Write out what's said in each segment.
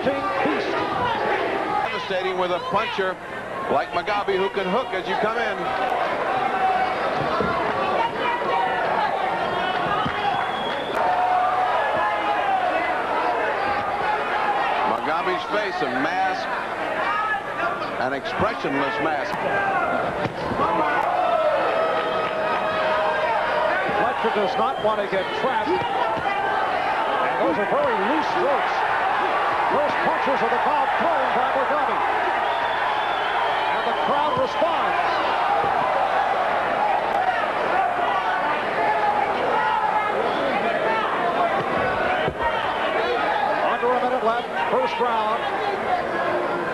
Beast. Devastating with a puncher like Mugabi who can hook as you come in. Mugabi's face, a mask, an expressionless mask. Fletcher does not want to get trapped. And those are very loose ropes. First punches of the bout thrown by Mugabi. And the crowd responds. Under a minute left, first round.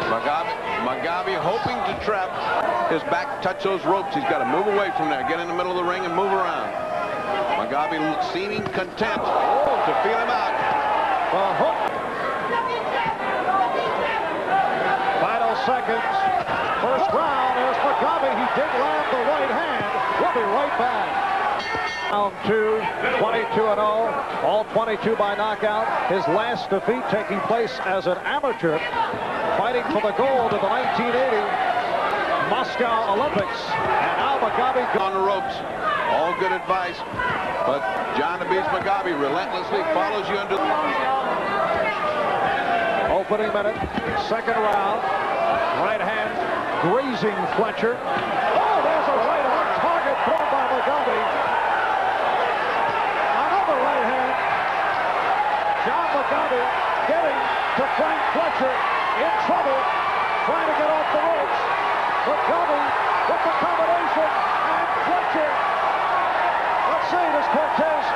Mugabi, Mugabi hoping to trap his back, touch those ropes. He's got to move away from there, get in the middle of the ring and move around. Mugabi seeming content oh. to feel him out. The hook. Final seconds. First round. There's Mugabi. He did land the right hand. We'll be right back. Round two, 22-0, all 22 by knockout. His last defeat taking place as an amateur, fighting for the gold of the 1980 Moscow Olympics. And now Mugabi on the ropes. All good advice. But John Beast Mugabi relentlessly follows you into the Opening minute, second round. Right hand grazing Fletcher. Oh, there's a right on target thrown by Mugabi. Another right hand. John Mugabi getting to Frank Fletcher in trouble, trying to get off the ropes. Mugabi with the combination and Fletcher. Let's see, does Cortez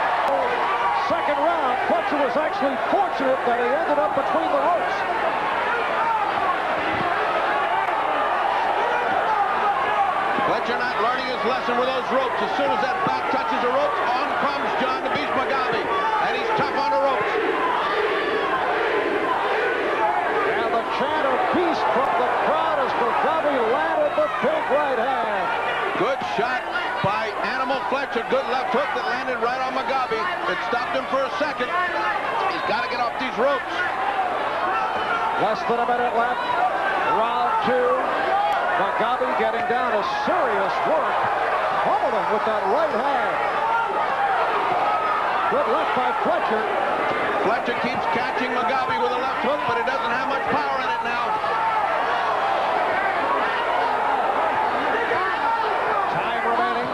second round, Fletcher was actually fortunate that he ended up between the ropes. Fletcher not learning lesson with those ropes. As soon as that back touches the ropes, on comes John the Beast Mugabi. And he's tough on the ropes. And the chant of peace from the crowd as Mugabi landed the big right hand. Good shot by Animal Fletcher. Good left hook that landed right on Mugabi. It stopped him for a second. He's got to get off these ropes. Less than a minute left. Mugabi getting down to serious work. Pummeling with that right hand. Good left by Fletcher. Fletcher keeps catching Mugabi with a left hook, but it doesn't have much power in it now. Time remaining.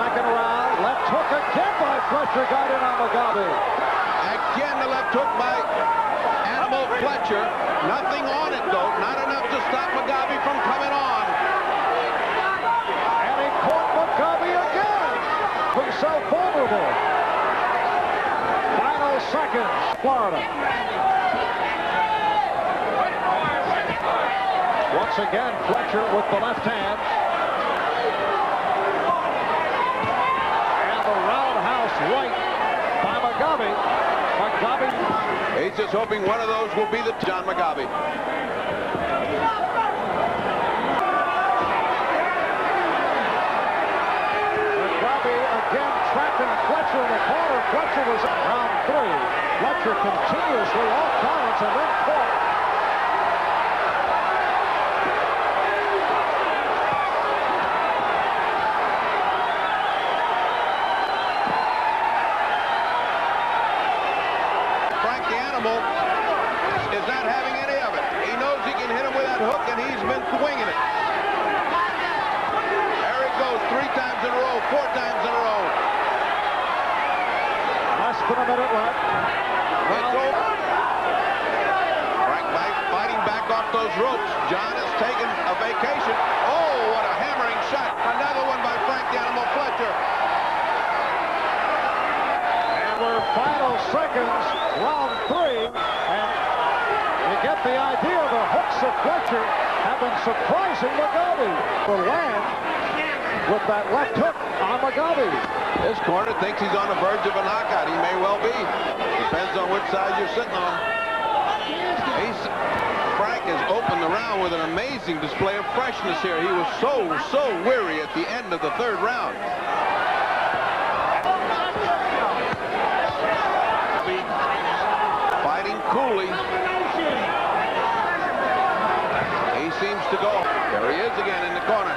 Second round. Left hook again by Fletcher. Got in on Mugabi. Again, the left hook by Fletcher. Nothing on it, though. Not enough to stop Mugabi from coming on. And he caught Mugabi again. Himself vulnerable. Final seconds. Florida. Once again, Fletcher with the left hand. And the roundhouse right by Mugabi. Mugabi. He's just hoping one of those will be the John Mugabi. Mugabi again trapping Fletcher in the corner. Fletcher was round three. Fletcher continuously off balance and then caught. Winging it. There he goes, three times in a row, four times in a row. Less than a minute left. It's over. Frank Mike fighting back off those ropes. John has taken a vacation. Oh, what a hammering shot. Another one by Frank the Animal Fletcher. And we're final seconds, round three. And you get the idea of the hooks of Fletcher have been surprising Mugabi. For land with that left hook on Mugabi. His corner thinks he's on the verge of a knockout. He may well be. Depends on which side you're sitting on. He's, Frank has opened the round with an amazing display of freshness here. He was so, so weary at the end of the third round. Fighting coolly. There he is again in the corner.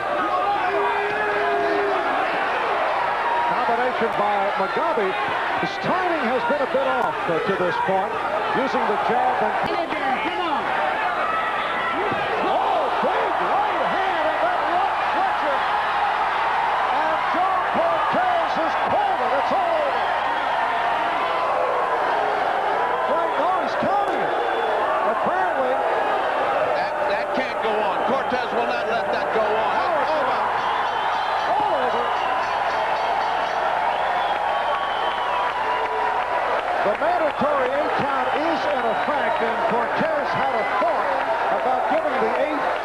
By Mugabi. His timing has been a bit off uh, to this point, using the jab and... Oh, big right hand, and that left Fletcher. And Joe Cortez has pulled it. It's all over. Right now, he's counting it. Apparently, That, that can't go on. Cortez will not let that go on. That's over. all over. The mandatory eight count is in effect, and Cortez had a thought about giving the eighth